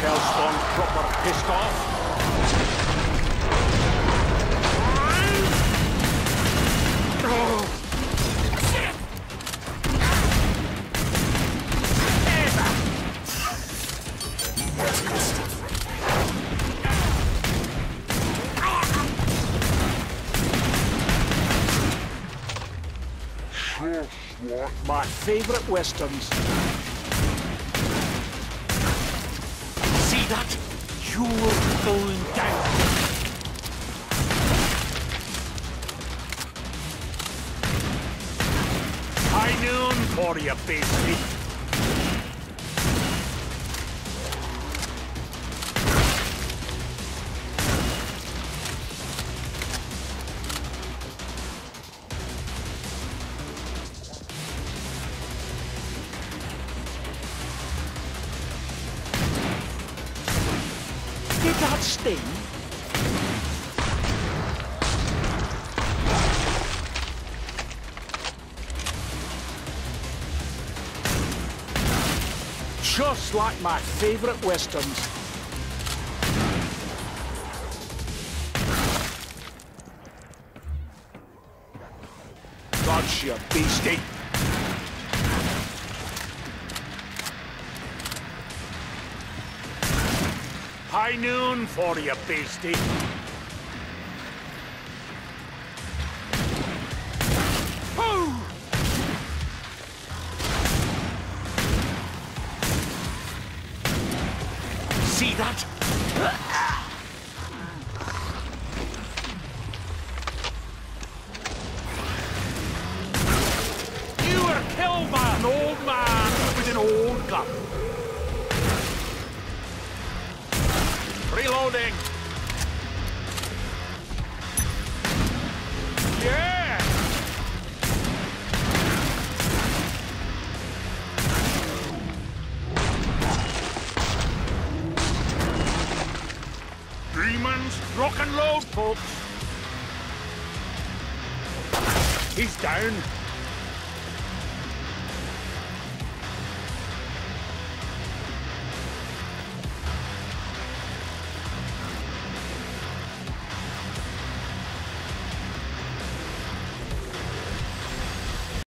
Hellspawn proper pissed off. My favourite westerns. That? You're going down. High noon for you. Did that sting? Just like my favourite westerns. Gotcha, beastie. High noon for you, beastie. See that? You killed by an old man with an old gun. Demons, rock and load, folks. He's down.